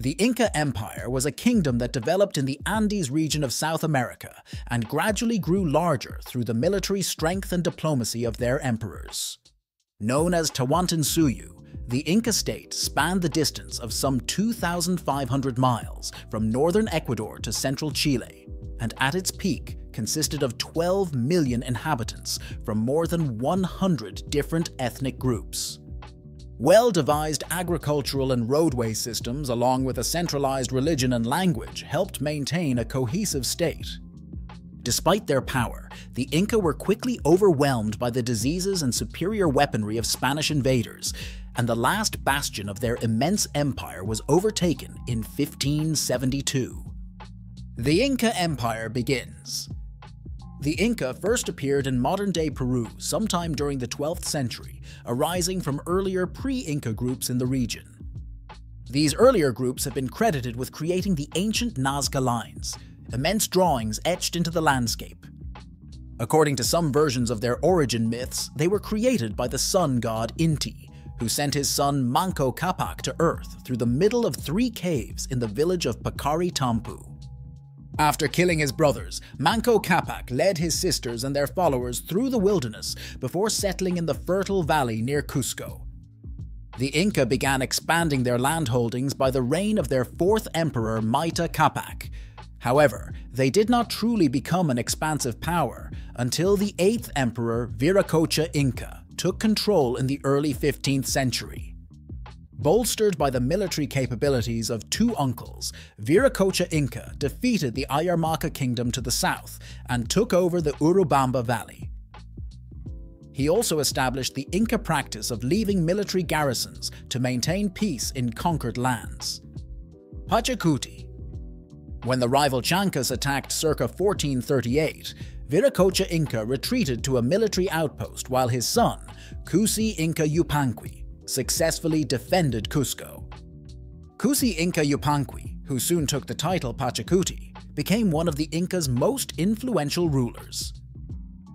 The Inca Empire was a kingdom that developed in the Andes region of South America and gradually grew larger through the military strength and diplomacy of their emperors. Known as Tawantinsuyu, the Inca state spanned the distance of some 2,500 miles from northern Ecuador to central Chile, and at its peak consisted of 12 million inhabitants from more than 100 different ethnic groups. Well-devised agricultural and roadway systems along with a centralized religion and language helped maintain a cohesive state. Despite their power, the Inca were quickly overwhelmed by the diseases and superior weaponry of Spanish invaders, and the last bastion of their immense empire was overtaken in 1572. The Inca Empire begins. The Inca first appeared in modern-day Peru sometime during the 12th century, arising from earlier pre-Inca groups in the region. These earlier groups have been credited with creating the ancient Nazca lines, immense drawings etched into the landscape. According to some versions of their origin myths, they were created by the sun god Inti, who sent his son Manco Capac to Earth through the middle of three caves in the village of Pacari Tampu. After killing his brothers, Manco Capac led his sisters and their followers through the wilderness before settling in the fertile valley near Cusco. The Inca began expanding their landholdings by the reign of their fourth emperor Mayta Capac. However, they did not truly become an expansive power until the eighth emperor Viracocha Inca took control in the early 15th century. Bolstered by the military capabilities of two uncles, Viracocha Inca defeated the Ayarmaca kingdom to the south and took over the Urubamba Valley. He also established the Inca practice of leaving military garrisons to maintain peace in conquered lands. Pachacuti When the rival Chancas attacked circa 1438, Viracocha Inca retreated to a military outpost while his son, Cusi Inca Yupanqui, successfully defended Cusco. Cusi Inca Yupanqui, who soon took the title Pachacuti, became one of the Inca's most influential rulers.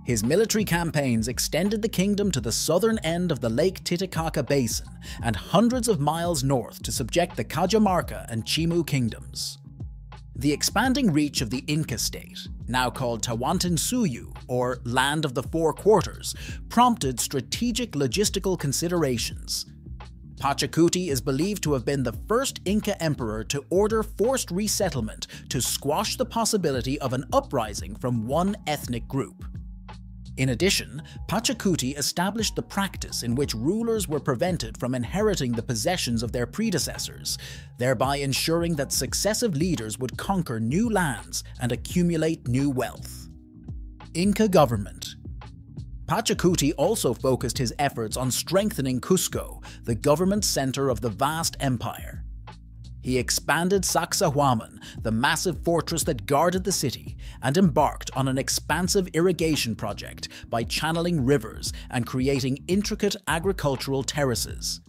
His military campaigns extended the kingdom to the southern end of the Lake Titicaca Basin and hundreds of miles north to subject the Cajamarca and Chimu kingdoms. The expanding reach of the Inca state, now called Tawantinsuyu, or Land of the Four Quarters, prompted strategic logistical considerations. Pachacuti is believed to have been the first Inca emperor to order forced resettlement to squash the possibility of an uprising from one ethnic group. In addition, Pachacuti established the practice in which rulers were prevented from inheriting the possessions of their predecessors, thereby ensuring that successive leaders would conquer new lands and accumulate new wealth. Inca government Pachacuti also focused his efforts on strengthening Cusco, the government center of the vast empire. He expanded Sacsayhuaman, the massive fortress that guarded the city, and embarked on an expansive irrigation project by channeling rivers and creating intricate agricultural terraces.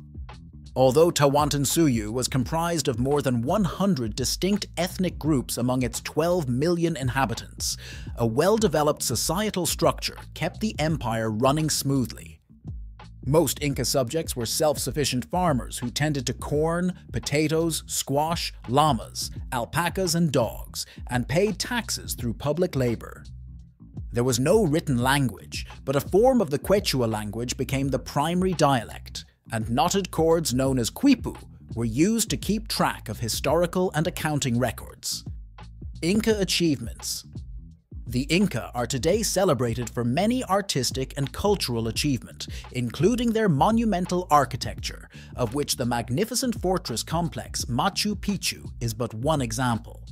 Although Tawantinsuyu was comprised of more than 100 distinct ethnic groups among its 12 million inhabitants, a well-developed societal structure kept the empire running smoothly. Most Inca subjects were self-sufficient farmers who tended to corn, potatoes, squash, llamas, alpacas, and dogs, and paid taxes through public labor. There was no written language, but a form of the Quechua language became the primary dialect, and knotted cords known as quipu were used to keep track of historical and accounting records. Inca achievements the Inca are today celebrated for many artistic and cultural achievement, including their monumental architecture, of which the magnificent fortress complex Machu Picchu is but one example.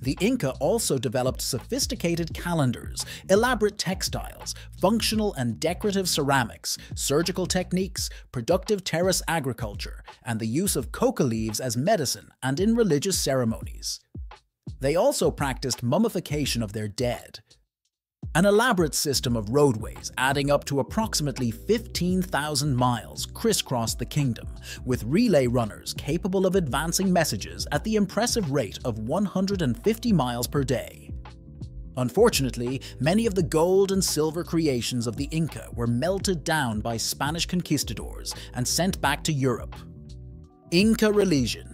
The Inca also developed sophisticated calendars, elaborate textiles, functional and decorative ceramics, surgical techniques, productive terrace agriculture, and the use of coca leaves as medicine and in religious ceremonies. They also practiced mummification of their dead. An elaborate system of roadways adding up to approximately 15,000 miles crisscrossed the kingdom, with relay runners capable of advancing messages at the impressive rate of 150 miles per day. Unfortunately, many of the gold and silver creations of the Inca were melted down by Spanish conquistadors and sent back to Europe. Inca religion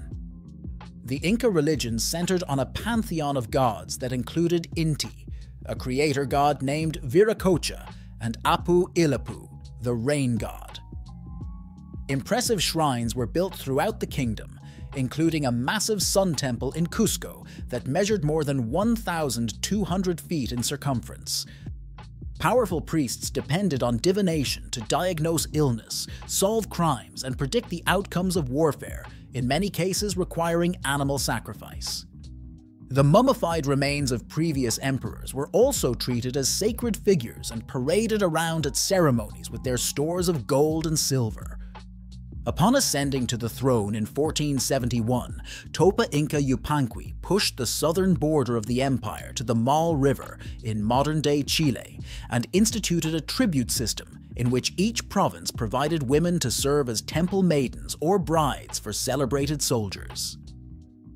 The Inca religion centered on a pantheon of gods that included Inti, a creator god named Viracocha, and Apu Ilapu, the rain god. Impressive shrines were built throughout the kingdom, including a massive sun temple in Cusco that measured more than 1,200 feet in circumference. Powerful priests depended on divination to diagnose illness, solve crimes, and predict the outcomes of warfare, in many cases requiring animal sacrifice. The mummified remains of previous emperors were also treated as sacred figures and paraded around at ceremonies with their stores of gold and silver. Upon ascending to the throne in 1471, Topa Inca Yupanqui pushed the southern border of the empire to the Maule River in modern-day Chile and instituted a tribute system in which each province provided women to serve as temple maidens or brides for celebrated soldiers.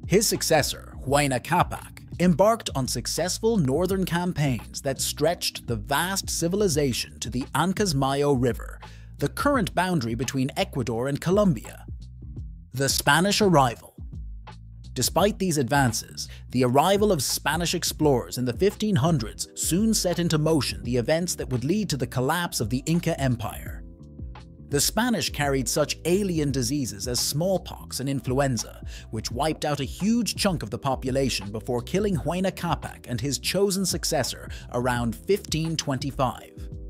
His successor, Huayna Capac, embarked on successful northern campaigns that stretched the vast civilization to the Ancasmayo River, the current boundary between Ecuador and Colombia. The Spanish arrival. Despite these advances, the arrival of Spanish explorers in the 1500s soon set into motion the events that would lead to the collapse of the Inca Empire. The Spanish carried such alien diseases as smallpox and influenza, which wiped out a huge chunk of the population before killing Huayna Capac and his chosen successor around 1525.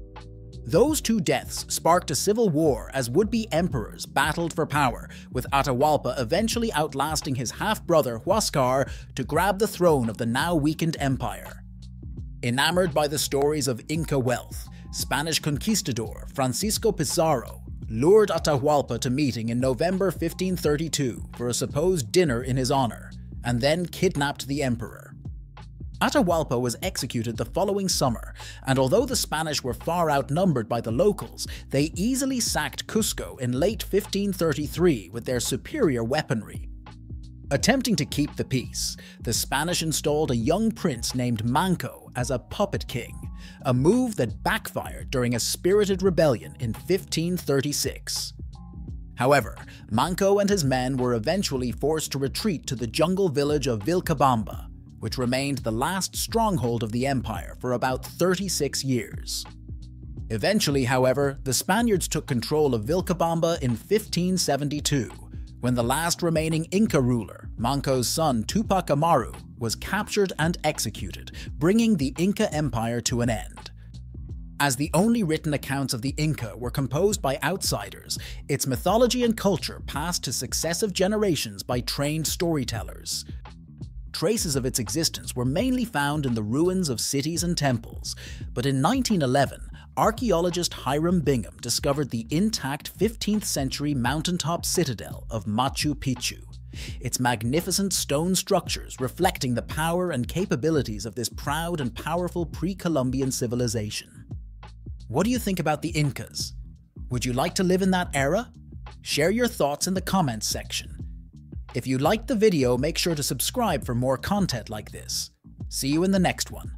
Those two deaths sparked a civil war as would-be emperors battled for power, with Atahualpa eventually outlasting his half-brother Huascar to grab the throne of the now weakened empire. Enamored by the stories of Inca wealth, Spanish conquistador Francisco Pizarro lured Atahualpa to meeting in November 1532 for a supposed dinner in his honor, and then kidnapped the emperor. Atahualpa was executed the following summer, and although the Spanish were far outnumbered by the locals, they easily sacked Cusco in late 1533 with their superior weaponry. Attempting to keep the peace, the Spanish installed a young prince named Manco as a puppet king, a move that backfired during a spirited rebellion in 1536. However, Manco and his men were eventually forced to retreat to the jungle village of Vilcabamba, which remained the last stronghold of the empire for about 36 years. Eventually, however, the Spaniards took control of Vilcabamba in 1572, when the last remaining Inca ruler, Manco's son Tupac Amaru, was captured and executed, bringing the Inca Empire to an end. As the only written accounts of the Inca were composed by outsiders, its mythology and culture passed to successive generations by trained storytellers. Traces of its existence were mainly found in the ruins of cities and temples, but in 1911, archaeologist Hiram Bingham discovered the intact 15th century mountaintop citadel of Machu Picchu. Its magnificent stone structures reflecting the power and capabilities of this proud and powerful pre-Columbian civilization. What do you think about the Incas? Would you like to live in that era? Share your thoughts in the comments section. If you liked the video, make sure to subscribe for more content like this. See you in the next one.